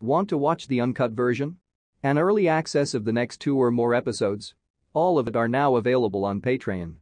Want to watch the uncut version? And early access of the next two or more episodes? All of it are now available on Patreon.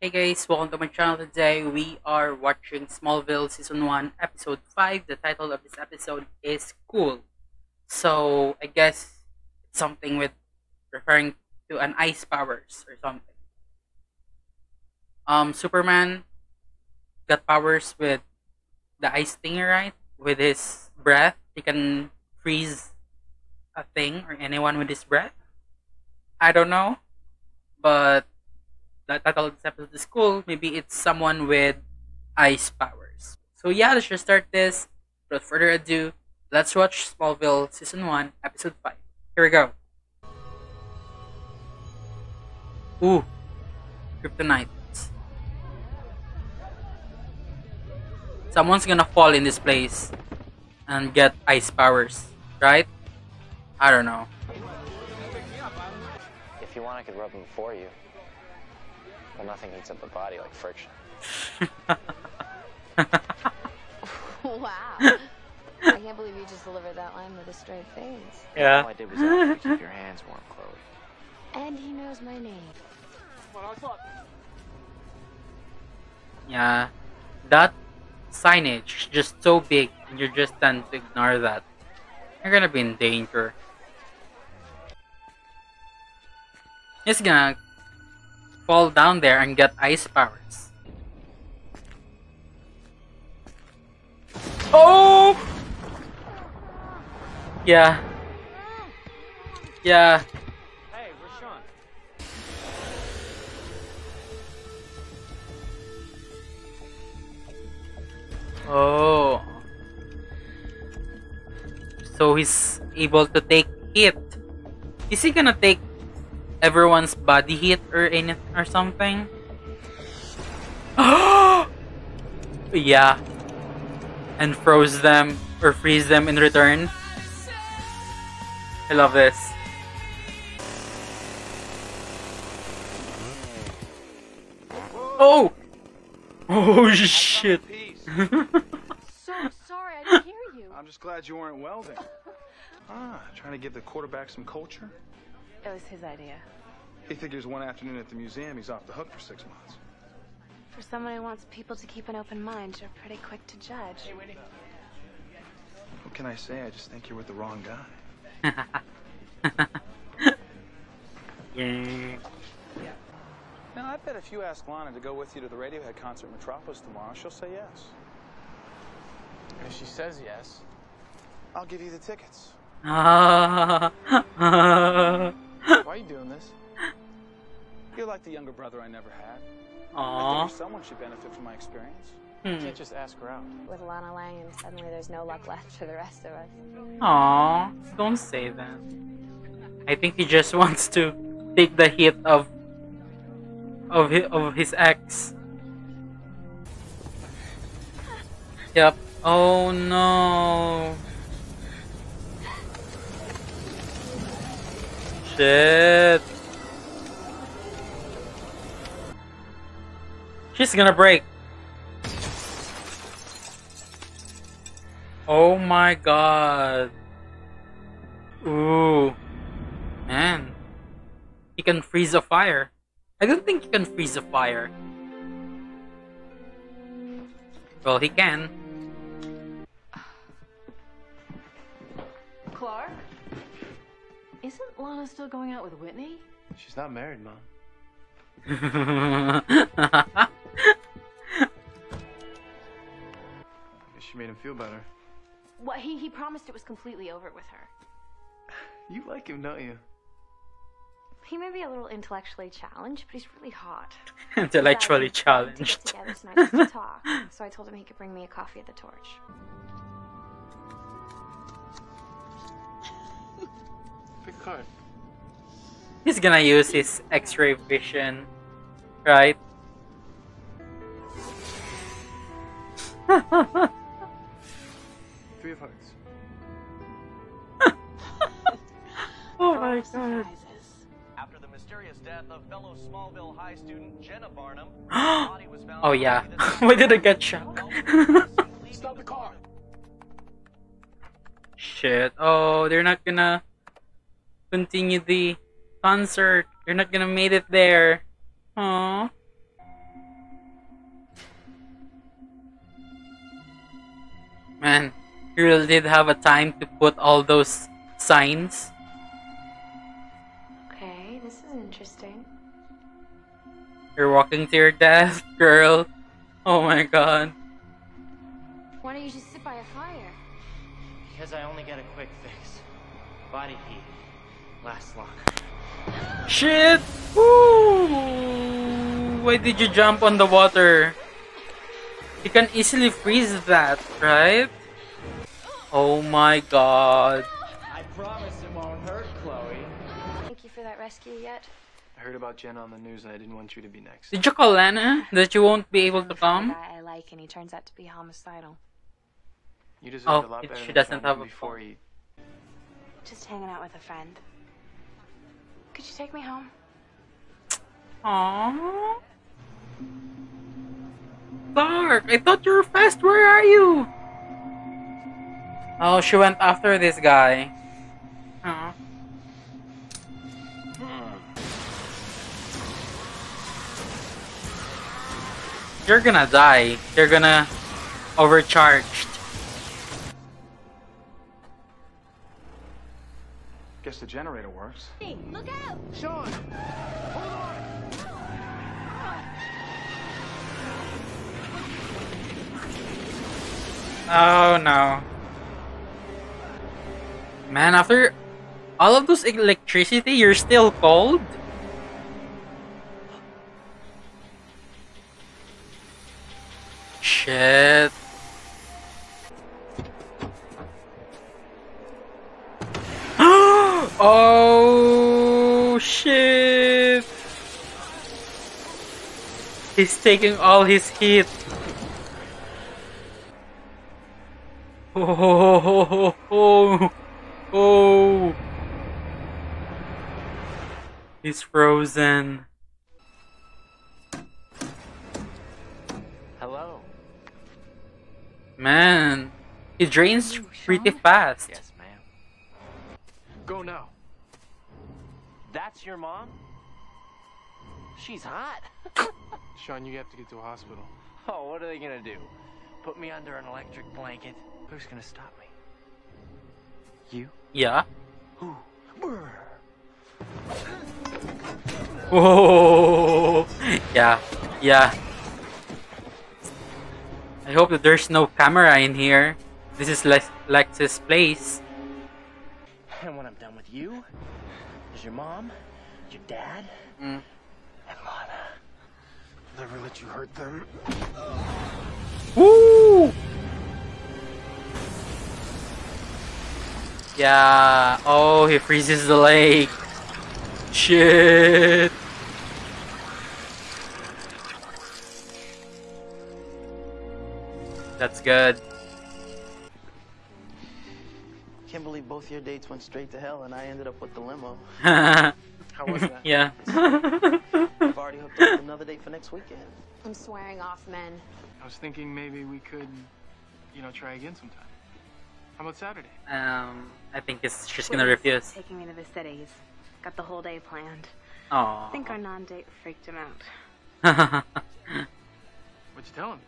Hey guys, welcome to my channel today. We are watching Smallville Season 1, Episode 5. The title of this episode is Cool. So, I guess it's something with referring to an ice powers or something. Um, Superman got powers with the ice thing, right? With his breath, he can freeze a thing or anyone with his breath. I don't know, but the title of this episode is cool. Maybe it's someone with ice powers. So yeah, let's just start this. Without further ado, let's watch Smallville Season 1, Episode 5. Here we go. Ooh. Kryptonite. Someone's gonna fall in this place and get ice powers, right? I don't know. If you want, I could rub them for you. Well, nothing heats up the body like friction. Wow. I can't believe you just delivered that line with a straight face. Yeah. All yeah. I did was ask you to keep your hands warm, Chloe. And he knows my name. Yeah. That signage is just so big and you just tend to ignore that. You're gonna be in danger. He's gonna fall down there and get ice powers. Oh! Yeah. Yeah. So he's able to take hit. Is he gonna take everyone's body hit or anything or something? yeah. And froze them or freeze them in return. I love this. Oh! Oh shit. So sorry, I didn't hear you. I'm just glad you weren't welding. Ah, trying to give the quarterback some culture? It was his idea. He figures one afternoon at the museum he's off the hook for six months. For someone who wants people to keep an open mind, you're pretty quick to judge. What can I say? I just think you're with the wrong guy. Yeah. Now, I bet if you ask Lana to go with you to the Radiohead concert in Metropolis tomorrow, she'll say yes. And if she says yes, I'll give you the tickets. why are you doing this? You're like the younger brother I never had. Aww. I think someone should benefit from my experience. You Hmm. can't just ask her out. With Lana Lang, and suddenly there's no luck left for the rest of us. Aww. Don't say that. I think he just wants to take the hit of of his, of his ex. Yep. Oh no. Shit. She's gonna break. Oh my god. Ooh. Man. He can freeze a fire. I don't think he can freeze a fire. Well, he can. Isn't Lana still going out with Whitney? She's not married, Mom. Guess she made him feel better. What he he promised it was completely over with her. You like him, don't you? He may be a little intellectually challenged, but he's really hot. Intellectually Besides, we challenged. Together tonight to talk, so I told him he could bring me a coffee at the Torch. Pick a card. He's gonna use his X-ray vision, right? Three of hearts. oh my Five god. surprises. mysterious death of fellow Smallville High student Jenna Barnum. Body was found oh yeah. Friday Why did I get 22nd. shot? Stop the car. Shit. Oh, they're not gonna continue the concert. You're not gonna make it there. Aww. Man, you really did have a time to put all those signs. Okay, this is interesting. You're walking to your death, girl. Oh my god. Why don't you just sit by a fire? Because I only get a quick fix. Body heat lasts longer. Shit! Woo! Why did you jump on the water? You can easily freeze that, right? Oh my god. I promise it won't hurt, Chloe. Thank you for that rescue yet? I heard about Jenna on the news and I didn't want you to be next. Did you call Lana that you won't be able to The come? guy I like, and he turns out to be homicidal. You deserve Oh, a lot it- better she than doesn't finding have a before phone. he Just hanging out with a friend. Could you take me home? Aww. Dark, I thought you were fast. Where are you? Oh, she went after this guy. Aw. You're gonna die. You're gonna overcharged. Guess the generator works. Hey, look out! Sean, hold on. Oh no. Man, after all of those electricity, you're still cold? Shit. Oh shit. He's taking all his heat. Oh, oh, oh, oh. He's frozen. Hello. Man, he drains pretty fast. Yes. Go now. That's your mom? She's hot. Sean, you have to get to a hospital. Oh, what are they gonna do? Put me under an electric blanket? Who's gonna stop me? You? Yeah. Who? Whoa. Yeah. Yeah. I hope that there's no camera in here. This is Lex- Lex's place. You, there's your mom, your dad, Mm. and Lana. Never let you hurt them. Woo! Yeah. Oh, he freezes the lake. Shit. That's good. Can't both your dates went straight to hell and I ended up with the limo. How was that? Yeah. I've already hooked up with another date for next weekend. I'm swearing off men. I was thinking maybe we could, you know, try again sometime. How about Saturday? um, I think it's she's gonna refuse. Taking me to the cities. Got the whole day planned. Oh. I think our non-date freaked him out. What'd you tell him?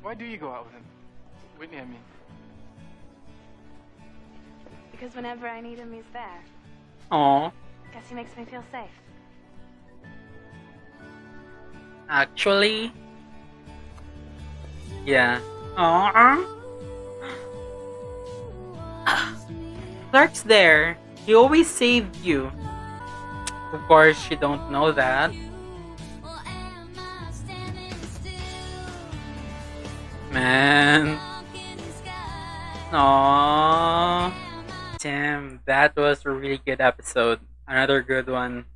Why do you go out with him? Whitney, I mean. Because whenever I need him, he's there. Oh. Guess he makes me feel safe. Actually. Yeah. Aww. Clark's there. He always saved you. Of course, you don't know that. Man. Aww. Damn, that was a really good episode. Another good one.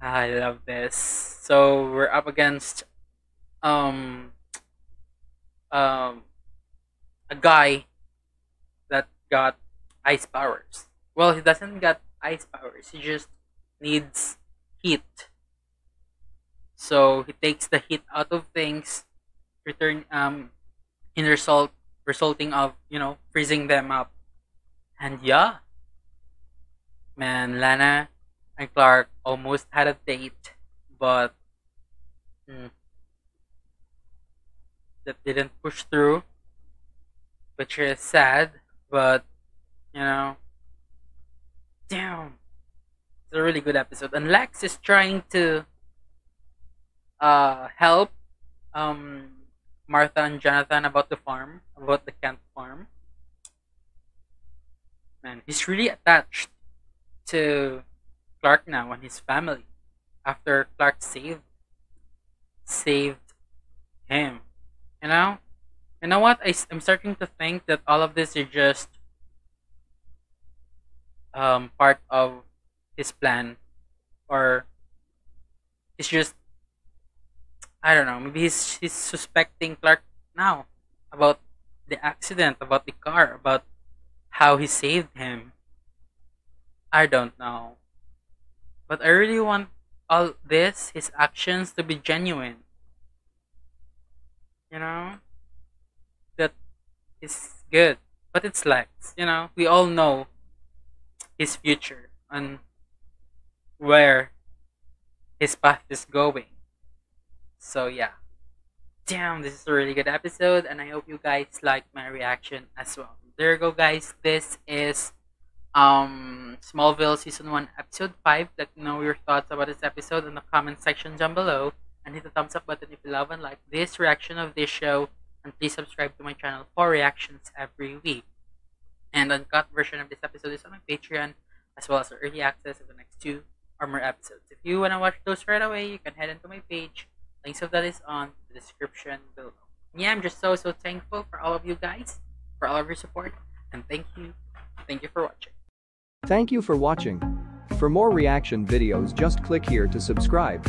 I love this. So we're up against um um a guy that got ice powers. Well, he doesn't got ice powers. He just needs heat. So he takes the heat out of things, return um in result resulting of, you know, freezing them up. And yeah. Man, Lana and Clark almost had a date, but hmm, that didn't push through, which is sad, but you know, damn, it's a really good episode. And Lex is trying to uh help um Martha and Jonathan about the farm, about the Kent farm. Man, he's really attached to Clark now and his family after Clark saved saved him. You know? You know what? I, am starting to think that all of this is just um, part of his plan. Or it's just I don't know, maybe he's he's suspecting Clark now about the accident, about the car, about how he saved him. I don't know. But I really want all this, his actions, to be genuine. You know? That is good. But it's Lex, you know? We all know his future and where his path is going. So yeah. Damn, this is a really good episode and I hope you guys like my reaction as well. There you go guys. This is um Smallville season 1 episode 5. Let me know your thoughts about this episode in the comment section down below and hit the thumbs up button if you love and like this reaction of this show and please subscribe to my channel for reactions every week. And the uncut version of this episode is on my Patreon as well as early access of the next two or more episodes. If you want to watch those right away, you can head into my page. Links of that is on the description below. Yeah, I'm just so so thankful for all of you guys, for all of your support, and thank you, thank you for watching. Thank you for watching. For more reaction videos just click here to subscribe.